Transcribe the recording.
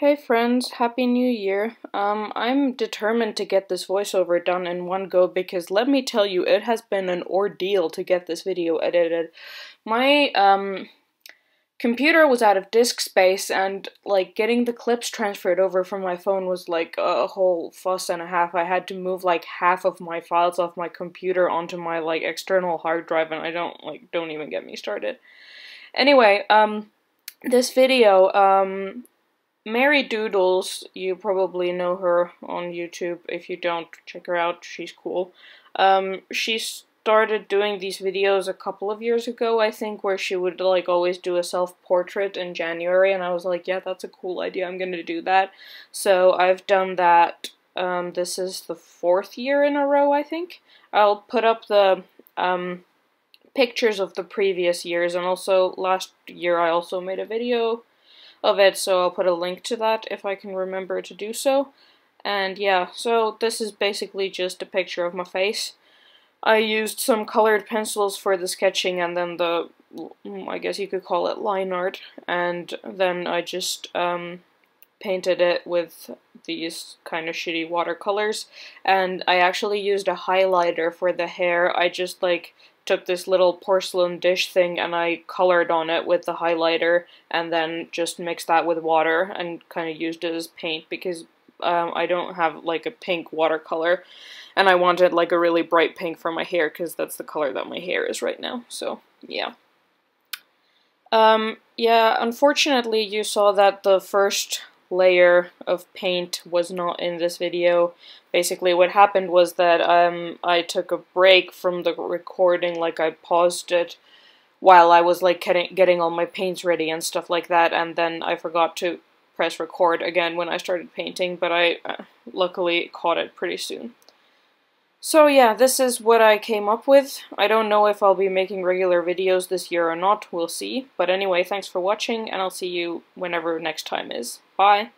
Hey friends, happy new year. Um, I'm determined to get this voiceover done in one go because let me tell you, it has been an ordeal to get this video edited. My, um, computer was out of disk space and, like, getting the clips transferred over from my phone was, like, a whole fuss and a half. I had to move, like, half of my files off my computer onto my, like, external hard drive and I don't, like, don't even get me started. Anyway, um, this video, um, Mary Doodles, you probably know her on YouTube. If you don't, check her out. She's cool. Um, she started doing these videos a couple of years ago, I think, where she would like always do a self-portrait in January, and I was like, yeah, that's a cool idea. I'm gonna do that. So I've done that. Um, this is the fourth year in a row, I think. I'll put up the um, pictures of the previous years, and also last year I also made a video of it, so I'll put a link to that if I can remember to do so. And yeah, so this is basically just a picture of my face. I used some colored pencils for the sketching and then the, I guess you could call it line art, and then I just um, painted it with these kind of shitty watercolors, and I actually used a highlighter for the hair. I just like took this little porcelain dish thing and I colored on it with the highlighter and then just mixed that with water and kind of used it as paint because um, I don't have like a pink watercolor and I wanted like a really bright pink for my hair because that's the color that my hair is right now. So yeah. Um, yeah, unfortunately you saw that the first layer of paint was not in this video. Basically what happened was that um, I took a break from the recording, like I paused it while I was like getting, getting all my paints ready and stuff like that, and then I forgot to press record again when I started painting, but I uh, luckily caught it pretty soon. So yeah, this is what I came up with. I don't know if I'll be making regular videos this year or not, we'll see. But anyway, thanks for watching, and I'll see you whenever next time is. Bye!